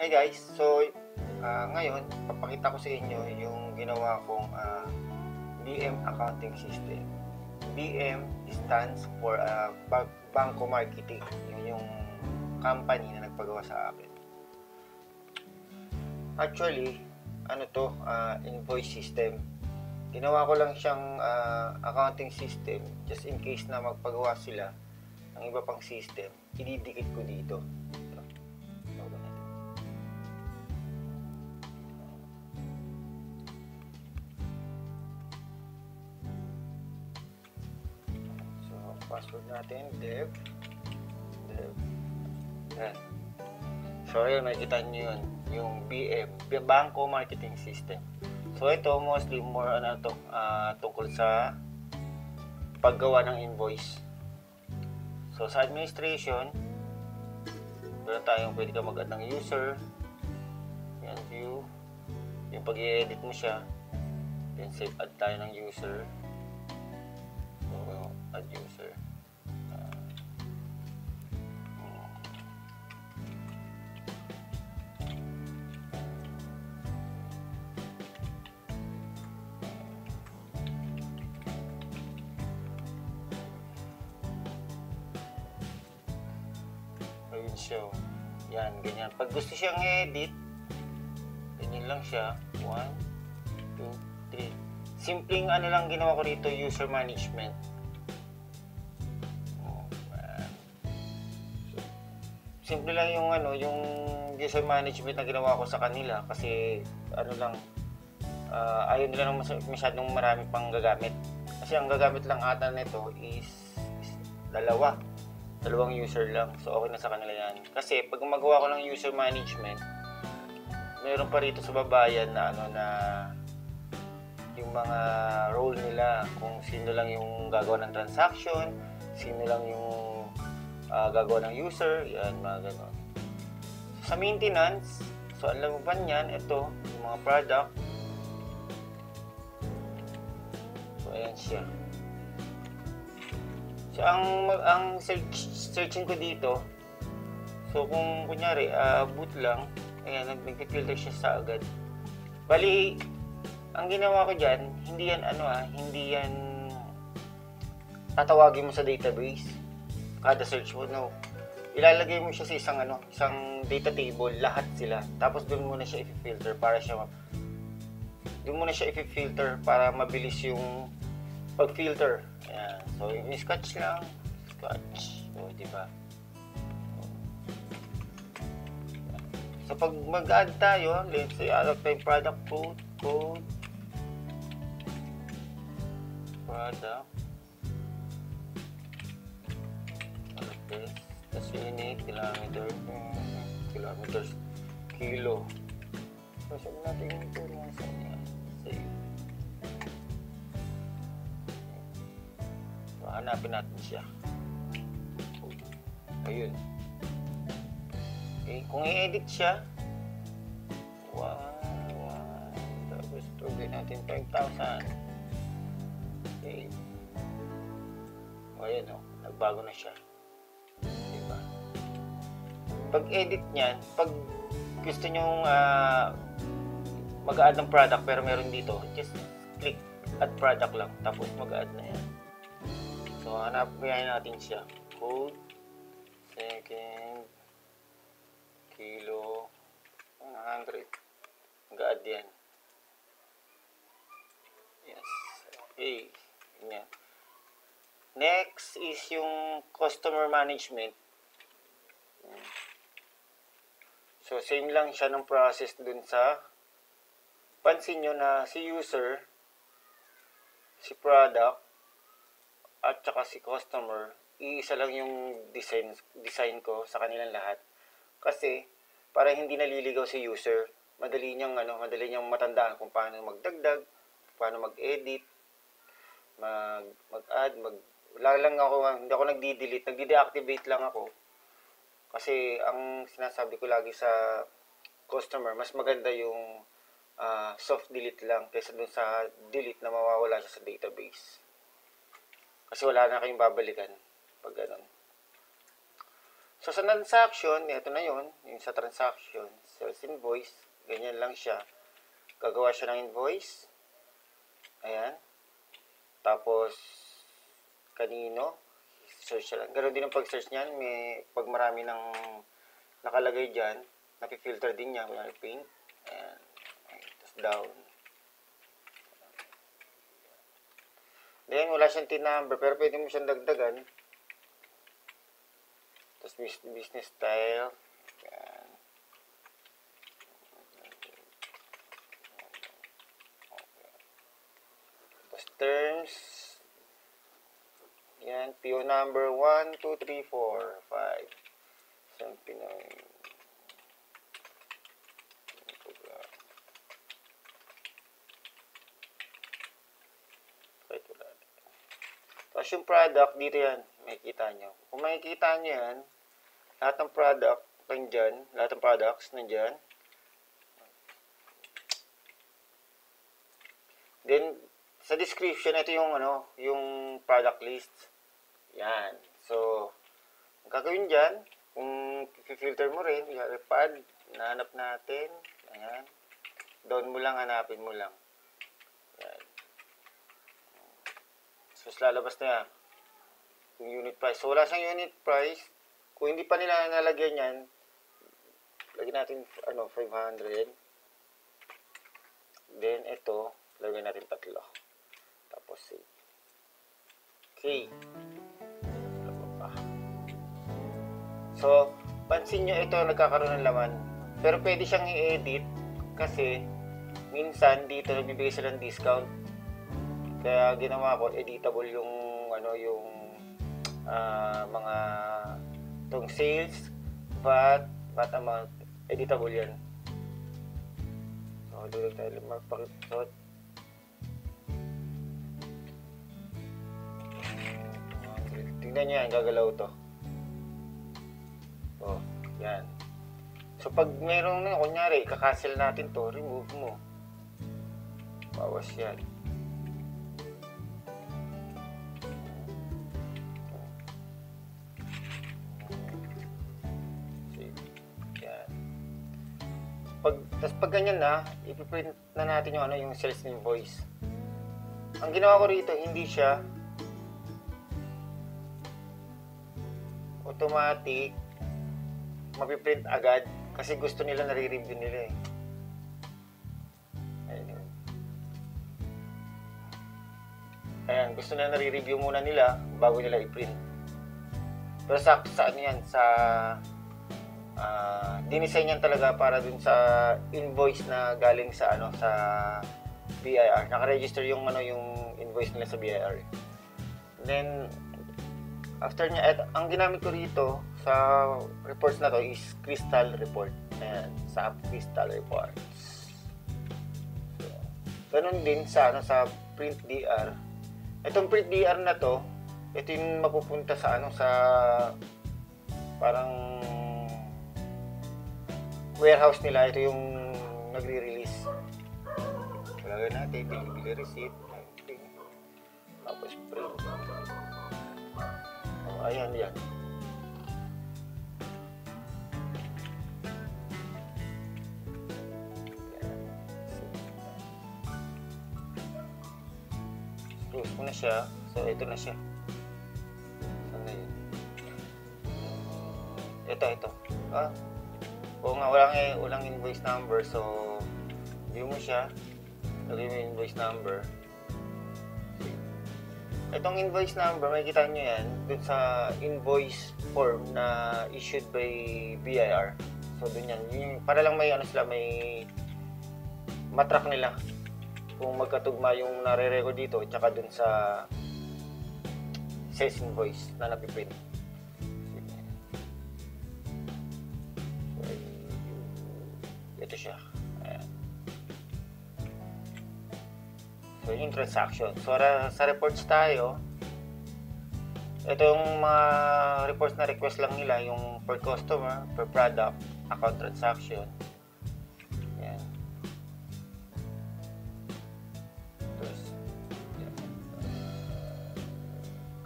Hi guys, so ah, ngayon papakita ko sa inyo yung ginawa kong ah, BM accounting system. BM stands for ah, Ba- Bangko Marketing. Yun yung company na nagpagawa sa akin. Actually, ano to, ah, invoice system. Ginawa ko lang siyang ah, accounting system just in case na magpagawa sila ng iba pang system, ididikit ko dito. Dev. Dev. Yan. So, ayun, makikita nyo yun. Yung BM, Bangko Marketing System. So, ito mostly more ano to, ah, tungkol sa paggawa ng invoice. So, sa administration, meron tayong pwede ka mag-add ng user. Yan, view. Yung pag edit mo siya. Then, save add tayo ng user. So, add user. Oh. Yan, ganyan. Pag gusto siyang edit, ganyan lang siya. 1, 2, 3. Simpleng ano lang ginawa ko dito, user management. Oh, simple lang yung ano, yung user management na ginawa ko sa kanila kasi ano lang, ah, ayaw nila nang mas- masyadong marami pang gagamit. Kasi ang gagamit lang ata nito is, is dalawa dalawang user lang. So, okay na sa kanila yan. Kasi, pag gumagawa ko ng user management, meron pa rito sa babayan na ano na yung mga role nila kung sino lang yung gagawa ng transaction, sino lang yung ah, gagawa ng user, yan, mga ganon. Sa maintenance, so alam mo ba niyan, ito, yung mga product. So, ayan siya. So, ang ang search, searching ko dito, so kung kunyari, ah, boot lang, ayan, nag- nag-filter siya sa agad. Bali, ang ginawa ko dyan, hindi yan, ano ah, hindi yan tatawagin mo sa database. Kada search mo, no. Ilalagay mo siya sa isang, ano, isang data table, lahat sila. Tapos doon mo na siya i-filter para siya, doon mo na siya i-filter para mabilis yung pag-filter. Ayan. So, scratch lang. Scratch. So, di ba? So, pag mag-add tayo, let's say, add tayo product code, code, product, okay, tas unit, kilometer, mm, kilometers, kilo. So, sabi natin yung ito lang sa. Save. Hanapin natin siya. Ayun. Okay, kung i-edit siya, wow, wow, tapos tugay natin 5,000. Okay. O, ayun o, nagbago na siya. Diba? Pag-edit niyan, pag gusto nyong ah, mag-add ng product pero meron dito, just click add product lang, tapos mag-add na yan. So, hanapin natin siya. Code, second, kilo, 100. Mag-add yan. Yes. Okay. Ganyan. Next is yung customer management. So, same lang siya ng process dun sa pansin nyo na si user, si product, at saka si customer, iisa lang yung design, design ko sa kanilang lahat. Kasi, para hindi naliligaw si user, madali niyang, ano, madali niyang matandaan kung paano magdagdag, paano mag-edit, mag, mag-add, mag, wala lang ako, hindi ako nagdi-delete, nagdi-deactivate lang ako. Kasi, ang sinasabi ko lagi sa customer, mas maganda yung ah, soft delete lang kaysa dun sa delete na mawawala siya sa database. Kasi wala na kayong babalikan pag ganun. So, sa transaction, ito na yon yung sa transaction, sales invoice, ganyan lang siya. Gagawa siya ng invoice. Ayan. Tapos, kanino, search siya lang. Ganun din ang pag-search niyan, may, pag marami ng nakalagay dyan, napifilter din niya, may paint. Ayan. Tapos down. Then, wala siyang TIN number, pero pwede mo siyang dagdagan. Tapos, bus- business style. Ayan. Tapos, terms. Yan, PO number 1, 2, 3, 4, 5. Isang Pinoy. Kahit wala. Tapos yung product, dito yan. Makikita nyo. Kung makikita nyo yan, lahat ng product, nandyan. Lahat ng products, nandyan. Then, sa description, ito yung ano, yung product list. Yan. So, ang gagawin dyan, kung filter mo rin, yung pad, nahanap natin. Ayan. Doon mo lang, hanapin mo lang. So, lalabas na yan. Yung unit price. So, wala siyang unit price. Kung hindi pa nila nalagyan yan, lagyan natin, ano, 500. Then, ito, lagyan natin tatlo. Tapos, save. Okay. Pa. So, pansin nyo ito, nagkakaroon ng laman. Pero pwede siyang i-edit kasi minsan dito nagbibigay sila ng discount. Kaya ginawa ko, editable yung ano yung ah, mga tong sales, VAT, VAT amount, editable yan. So, doon tayo magpakipot. Tingnan nyo yan, gagalaw to. Oh, yan. So, pag meron na, kunyari, kakancel natin to, remove mo. Bawas yan. Pag, tas pag ganyan na, ipiprint na natin yung ano, yung sales invoice. Ang ginawa ko rito, hindi siya automatic mapiprint agad kasi gusto nila nare-review nila eh. Ayun yun. Ayan, gusto nila nare-review muna nila bago nila i-print. Pero sa, sa ano yan, sa ah dinisign yan talaga para dun sa invoice na galing sa ano sa BIR. Naka-register yung ano yung invoice nila sa BIR. Then after niya, et, ang ginamit ko rito sa reports na to is Crystal Report. Ayan, sa Crystal Reports. So, ganun din sa, ano, sa Print DR. Itong Print DR na to, ito yung mapupunta sa, ano, sa parang warehouse nila. Ito yung nagre-release. Lagay natin, bili receipt. Tapos print. Oh, ayan yan. Close ko na siya. So, ito na siya. Saan na yun? Ito, ito. Ah. Oo nga, walang, walang invoice number. So, view mo siya. Lagay mo invoice number. Itong invoice number, makikita nyo yan dun sa invoice form na issued by BIR. So, dun yan. Yung, para lang may ano sila, may matrack nila kung magkatugma yung nare-record dito tsaka dun sa sales invoice na napiprint. Ito siya. Ayan. So, yun yung transaction. So, sa reports tayo, ito yung mga reports na request lang nila, yung per customer, per product, account transaction. Yan. Tapos, yan.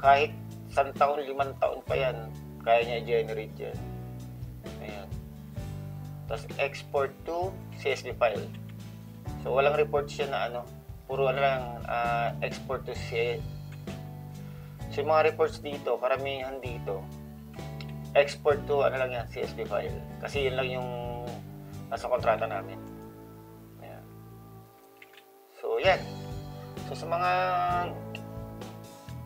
kahit isang taon, limang taon pa yan, kaya niya i-generate yan. Tapos export to CSV file. So walang report siya na ano, puro ano lang ah, export to C So yung mga reports dito, karamihan dito, export to ano lang yan, CSV file. Kasi yun lang yung nasa kontrata namin. Ayan. So yan. So sa mga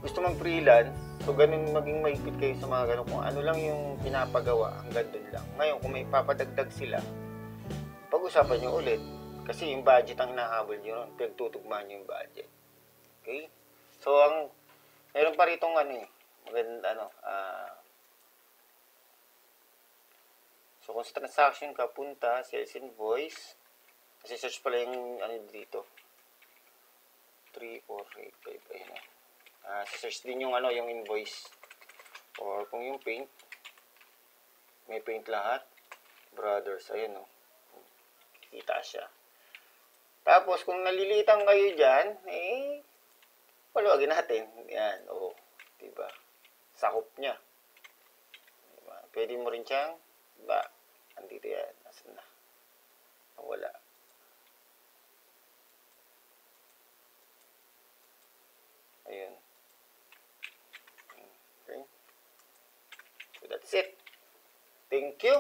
gusto mag-freelance, so ganun maging maigpit kayo sa mga ganun kung ano lang yung pinapagawa hanggang doon lang. Ngayon, kung may papadagdag sila, pag-usapan nyo ulit. Kasi yung budget ang hinahabol nyo ron, pinagtutugmaan nyo yung budget. Okay? So, ang, meron pa rito ano eh, maganda ano, ah, so kung sa transaction ka, punta, sales invoice, kasi search pala yung ano dito, 3, 4, 8, 5, ayun na. Ah, search din yung ano, yung invoice. Or kung yung paint, may paint lahat. Brothers, ayun o. Kita siya. Tapos, kung nalilitan kayo dyan, eh, paluwagin natin. Yan, o. Diba? Sakop niya. Diba? Pwede mo rin siyang, ba, andito yan. Nasaan na? Wala. Ayun. Okay. So, that's it. Thank you.